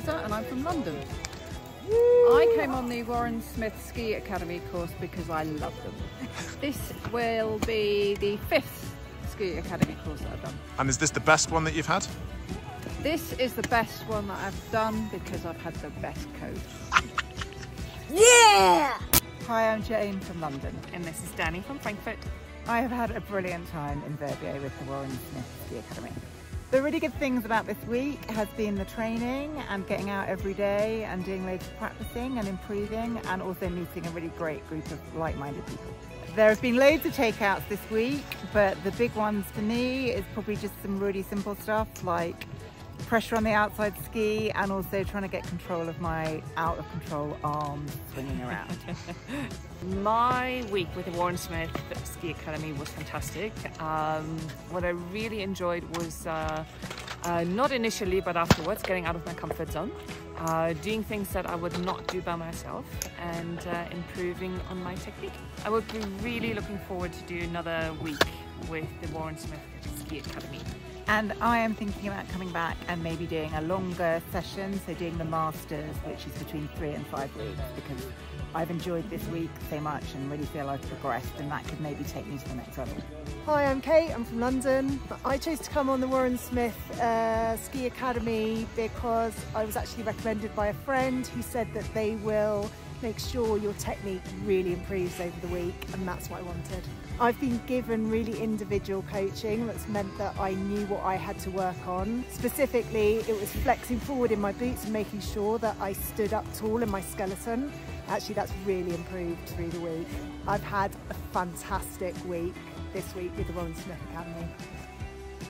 Lisa and I'm from London. I came on the Warren Smith Ski Academy course because I love them. this will be the fifth Ski Academy course that I've done. And is this the best one that you've had? This is the best one that I've done because I've had the best coach. Yeah! Hi, I'm Jane from London. And this is Danny from Frankfurt. I have had a brilliant time in Verbier with the Warren Smith Ski Academy. The really good things about this week has been the training and getting out every day and doing loads of practicing and improving and also meeting a really great group of like-minded people. There have been loads of takeouts this week, but the big ones for me is probably just some really simple stuff like pressure on the outside ski and also trying to get control of my out of control arms swinging around. My week with the Warren Smith Ski Academy was fantastic. Um, what I really enjoyed was uh, uh, not initially but afterwards getting out of my comfort zone, uh, doing things that I would not do by myself and uh, improving on my technique. I would be really looking forward to do another week with the Warren Smith Ski Academy. And I am thinking about coming back and maybe doing a longer session, so doing the Masters, which is between three and five weeks, because I've enjoyed this week so much and really feel I've progressed and that could maybe take me to the next level. Hi, I'm Kate, I'm from London. I chose to come on the Warren Smith uh, Ski Academy because I was actually recommended by a friend who said that they will make sure your technique really improves over the week and that's what I wanted. I've been given really individual coaching that's meant that I knew what I had to work on. Specifically, it was flexing forward in my boots and making sure that I stood up tall in my skeleton. Actually, that's really improved through the week. I've had a fantastic week this week with the Warren Smith Academy.